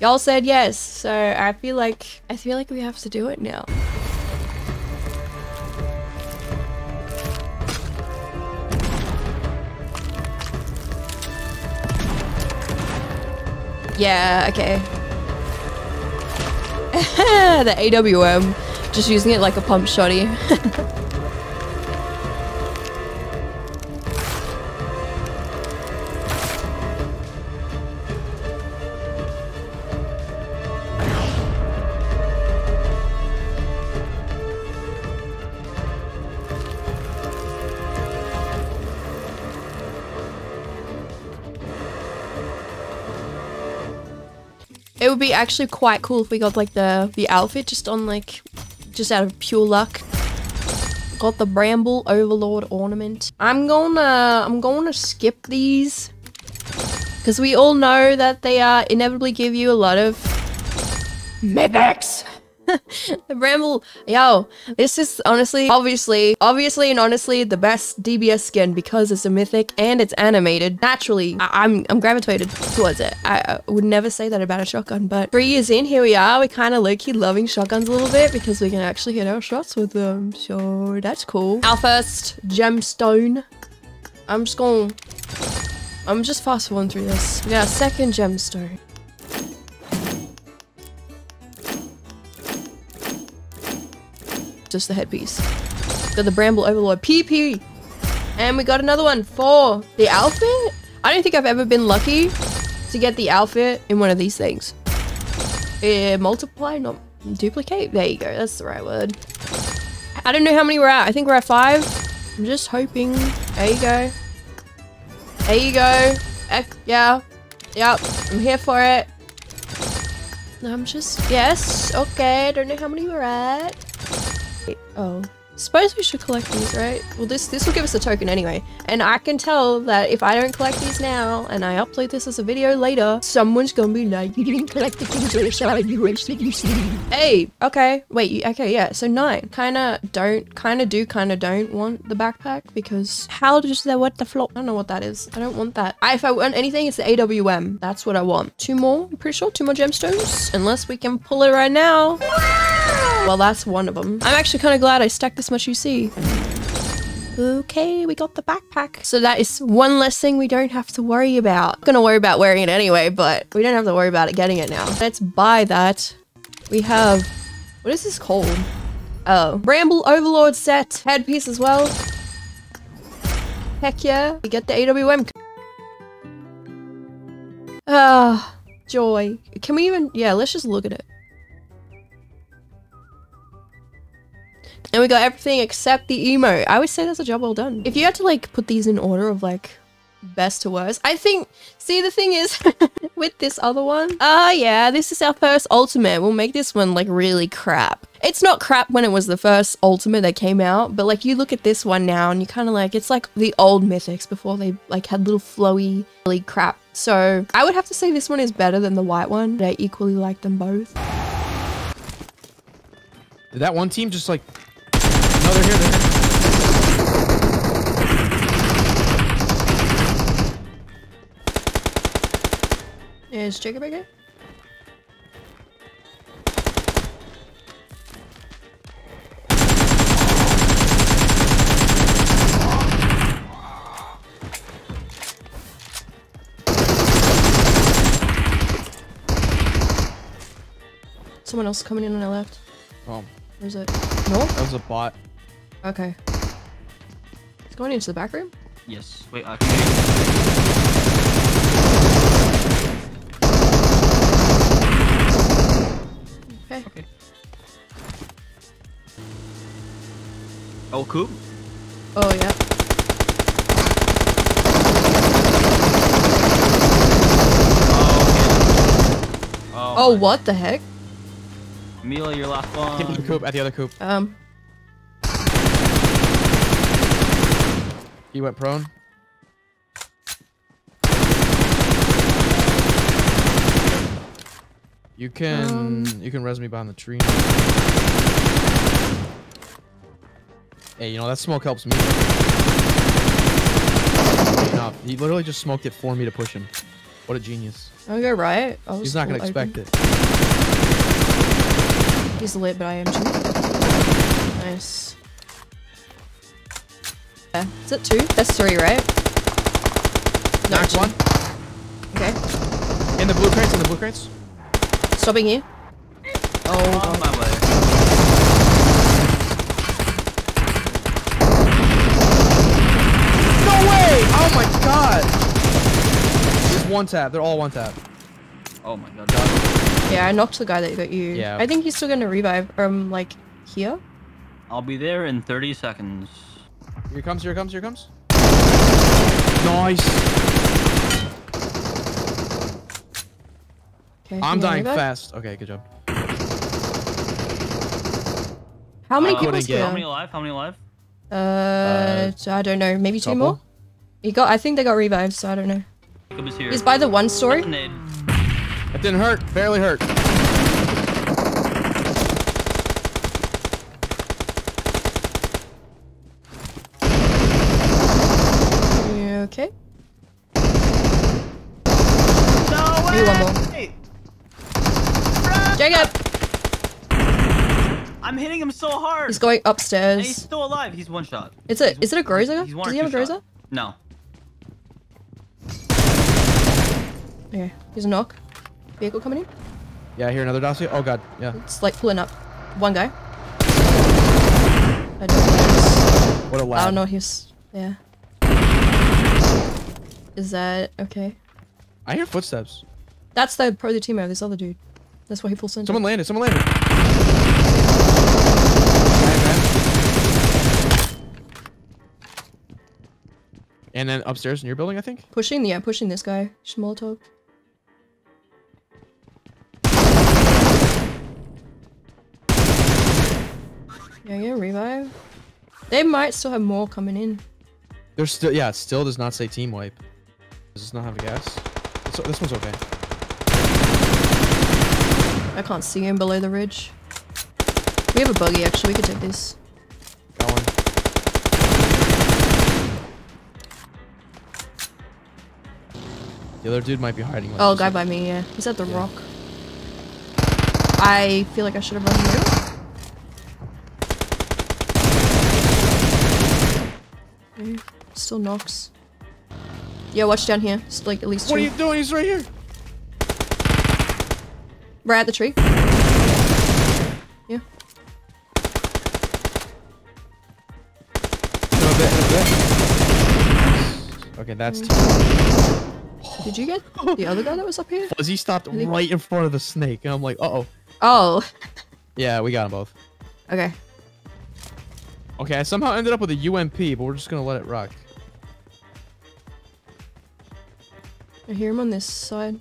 Y'all said yes, so I feel like I feel like we have to do it now. Yeah, okay. the AWM. Just using it like a pump shotty. It would be actually quite cool if we got like the the outfit just on like just out of pure luck. Got the Bramble Overlord ornament. I'm gonna I'm gonna skip these because we all know that they uh, inevitably give you a lot of mythics. the Bramble, yo, this is honestly, obviously, obviously and honestly the best DBS skin because it's a mythic and it's animated. Naturally, I am I'm, I'm gravitated towards it. I, I, would never say that about a shotgun, but three years in, here we are. We're kind of low-key loving shotguns a little bit because we can actually hit our shots with them. So that's cool. Our first gemstone. I'm just going I'm just fast forwarding through this. We got a second gemstone. Just the headpiece. Got the Bramble Overlord PP. And we got another one for the outfit. I don't think I've ever been lucky to get the outfit in one of these things. Uh, multiply, not duplicate. There you go. That's the right word. I don't know how many we're at. I think we're at five. I'm just hoping. There you go. There you go. Eh, yeah. Yep. I'm here for it. I'm just... Yes. Okay. I don't know how many we're at. Oh. Suppose we should collect these, right? Well, this this will give us a token anyway. And I can tell that if I don't collect these now and I upload this as a video later, someone's gonna be like, you didn't collect the things you Hey, okay. Wait, okay, yeah. So nine. Kinda don't, kinda do, kinda don't want the backpack because how does that, what the flop? I don't know what that is. I don't want that. I, if I want anything, it's the AWM. That's what I want. Two more, I'm pretty sure. Two more gemstones. Unless we can pull it right now. Well, that's one of them. I'm actually kind of glad I stacked this much UC. Okay, we got the backpack. So that is one less thing we don't have to worry about. I'm gonna worry about wearing it anyway, but we don't have to worry about it getting it now. Let's buy that. We have... What is this called? Oh. Bramble Overlord set. Headpiece as well. Heck yeah. We get the AWM. Ah, joy. Can we even... Yeah, let's just look at it. And we got everything except the emo. I would say that's a job well done. If you had to like put these in order of like best to worst, I think, see the thing is with this other one, ah uh, yeah, this is our first ultimate. We'll make this one like really crap. It's not crap when it was the first ultimate that came out, but like you look at this one now and you kind of like, it's like the old mythics before they like had little flowy, really crap. So I would have to say this one is better than the white one, but I equally like them both. Did that one team just like here, they're here. Is Jacob again? Someone else coming in on our left. Oh. Where's it? No? That was a bot. Okay. It's going into the back room? Yes. Wait, okay. Okay. Okay. Oh, cool. Oh, yeah. Oh, oh, oh what the heck? Mila, your last one. At the coop, at the other coop. Um. He went prone. You can um, you can res me behind the tree. Hey, you know that smoke helps me. Enough. He literally just smoked it for me to push him. What a genius. I'll go right. I was He's not gonna expect open. it. He's lit, but I am too. Nice. Yeah. Is it two? That's three, right? No, Knocked one. Okay. In the blue crates. In the blue crates. Stopping here. Oh, On God. my way. No way! Oh my god! Just one tap. They're all one tap. Oh my god. Yeah, I knocked the guy that got you. Yeah. I think he's still gonna revive. Um, like here. I'll be there in 30 seconds. Here comes. Here comes. Here comes. Nice. Okay. I'm dying revive? fast. Okay, good job. How many Uh, people Wouldn't How many alive? How many alive? Uh, I don't know. Maybe two more. He got. I think they got revived, so I don't know. Jacob is here. He's by the one story. That didn't hurt. Barely hurt. You okay. No Maybe one more. way! Jacob. I'm hitting him so hard. He's going and he's still alive. He's one shot. Is it? Is it a Groza? Does he have a two Groza? No. Okay. He's a knock. Vehicle coming in. Yeah, I hear another Dacia. Oh god. Yeah. It's like pulling up. One guy. I don't know. What a I lad. I don't know. He's yeah. Is that okay? I hear footsteps. That's the pro the teamer. This other dude. That's why he pulls center. Someone landed. Someone landed. And then upstairs in your building, I think. pushing. Yeah, pushing this guy. Schmoltov. Yeah, yeah, revive. They might still have more coming in. There's still, yeah, it still does not say team wipe. Does this not have a gas? This, this one's okay. I can't see him below the ridge. We have a buggy actually. We could take this. Got one. The other dude might be hiding. like Oh, guy by me. Yeah, he's at the Yeah. rock. I feel like I should have run. Okay, Still knocks. Yeah, watch down here. It's like at least two. What are you doing? He's right here. Right at the tree. Yeah. No, bit, no, bit. Okay, that's two. Did you get the other guy that was up here? Fuzzy stopped think- right in front of the snake, and I'm like, uh oh. Oh. Yeah, we got them both. Okay. Okay, I somehow ended up with a UMP, but we're just gonna let it rock. I hear him on this side.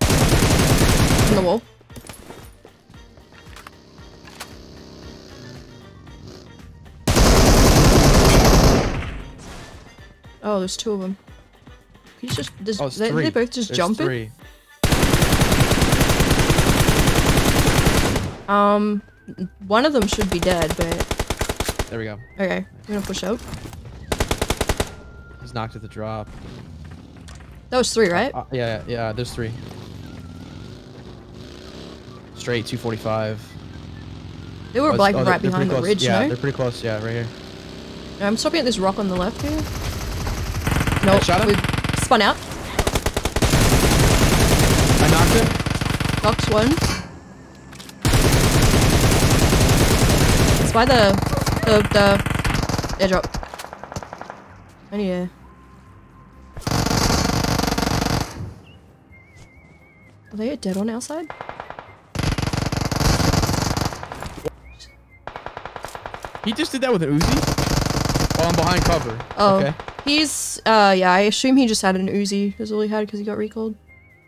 On the wall. Oh, there's two of them. He's just. There's, Oh, they, three. they both just There's jumping. Three. Um, one of them should be dead, but There we go. okay, I'm gonna push out. He's knocked at the drop. That was three, right? Uh, yeah, yeah, yeah, there's three. Straight 245. They were Oh, like oh, right behind the close. ridge, Yeah, no? they're pretty close. Yeah, right here. I'm stopping at this rock on the left here. Nope, shot him? we spun out. I knocked him. Knocked one. It's by the the the airdrop. I need a. Are they dead on our side? He just did that with an Uzi. Oh, I'm behind cover. Oh, Okay. he's uh yeah. I assume he just had an Uzi. That's all he had because he got recalled.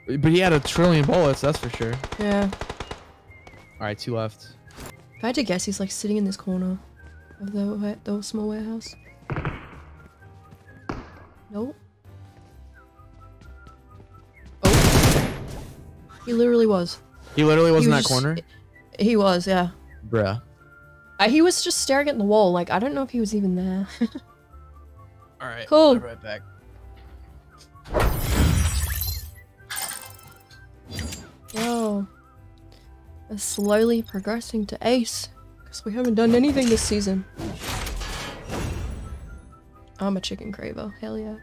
But he had a trillion bullets, that's for sure. Yeah. All right, two left. If I had to guess, he's like sitting in this corner of the the small warehouse. Nope. Oh. He literally was. He literally was he in was that just, corner? He was, yeah. Bruh. He was just staring at the wall. Like, I don't know if he was even there. Alright. Cool. I'll be right back. Yo. We're slowly progressing to ace. Because we haven't done anything this season. I'm a chicken craver. Hell yeah.